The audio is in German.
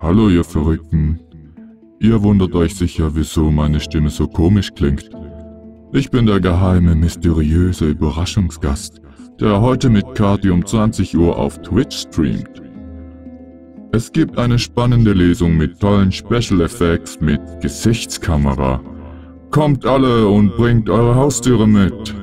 Hallo ihr Verrückten. Ihr wundert euch sicher, wieso meine Stimme so komisch klingt. Ich bin der geheime, mysteriöse Überraschungsgast, der heute mit Kati um 20 Uhr auf Twitch streamt. Es gibt eine spannende Lesung mit tollen Special Effects mit Gesichtskamera. Kommt alle und bringt eure Haustiere mit.